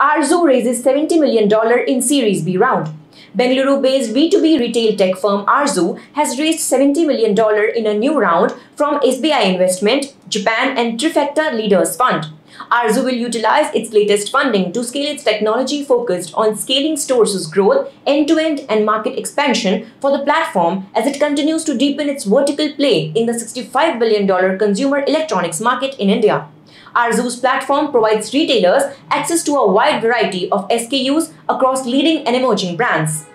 Arzooo raises $70 million in Series B round. Bengaluru-based B2B retail tech firm Arzooo has raised $70 million in a new round from SBI Investment, Japan and Trifecta Leaders Fund. Arzooo will utilize its latest funding to scale its technology focused on scaling stores' growth, end-to-end and market expansion for the platform as it continues to deepen its vertical play in the $65 billion consumer electronics market in India. Arzooo's platform provides retailers access to a wide variety of SKUs across leading and emerging brands.